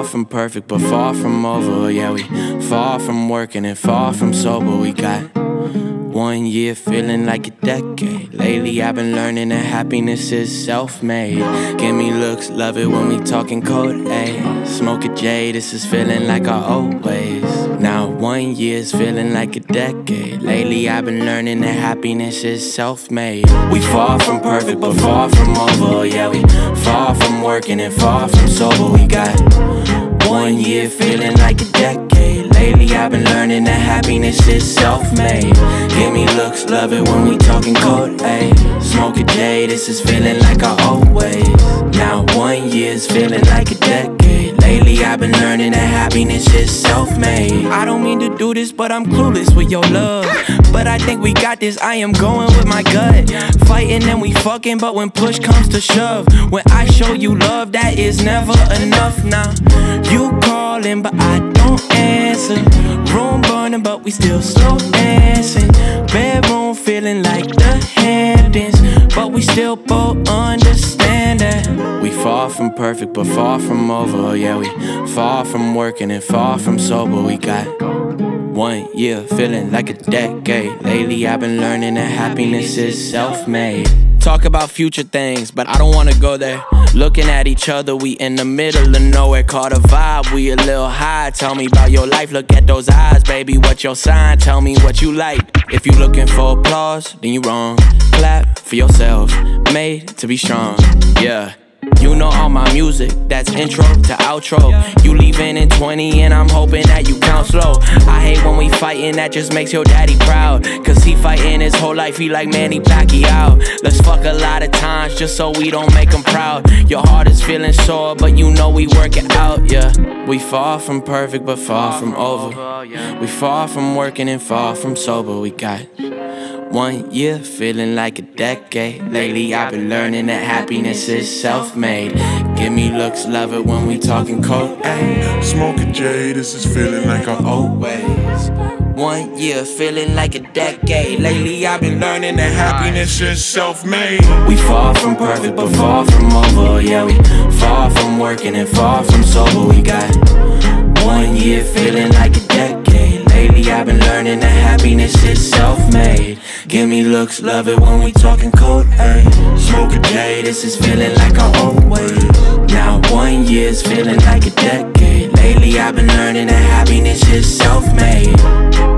far from perfect, but far from over. Yeah, we far from working and far from sober. We got one year feeling like a decade. Lately, I've been learning that happiness is self made. Give me looks, love it when we talking code A. Smoke a J, this is feeling like our old ways. Now, one year's feeling like a decade. Lately, I've been learning that happiness is self made. We far from perfect, but far from over. Yeah, we far from working and far from sober. We got one year feeling like a decade. Lately, I've been learning that happiness is self made. Give me looks, love it when we talking code A. Smoke a day, this is feeling like our old ways. Now, one year's feeling like a decade. Lately, I've been learning that happiness is self made. I don't mean to do this, but I'm clueless with your love. But I think we got this, I am going with my gut. Fighting and we fucking, but when push comes to shove, when I show you love, that is never enough now. You calling, but I don't answer. Room burning, but we still slow dancing. Bedroom feeling like the Hamptons, but we still both. We far from perfect, but far from over. Yeah, we far from working and far from sober. We got one year feeling like a decade. Lately, I've been learning that happiness is self made. Talk about future things, but I don't wanna go there. Looking at each other, we in the middle of nowhere. Caught a vibe, we a little high. Tell me about your life, look at those eyes, baby. What's your sign? Tell me what you like. If you looking for applause, then you wrong. Clap for yourself, made to be strong. Yeah. You know all my music, that's intro to outro. You leaving in 20 and I'm hoping that you count slow. I hate when we fighting, that just makes your daddy proud. Cause he fighting his whole life, he like Manny Pacquiao. Let's fuck a lot of times just so we don't make him proud. Your heart is feeling sore, but you know we work it out, yeah. We far from perfect, but far from over. We far from working and far from sober. We got one year feeling like a decade. Lately, I've been learning that happiness is self made. Give me looks, love it when we talking cold. Ay. Smoke a J, this is feeling like our old ways. One year feeling like a decade. Lately, I've been learning that happiness is self made. We far from perfect, but far from over. Yeah, we far from working and far from sober. We got one year feeling like a Lately, I've been learning that happiness is self made. Give me looks, love it when we talking code A. Smoke a J, this is feeling like our old ways. Now, one year's feeling like a decade. Lately, I've been learning that happiness is self made.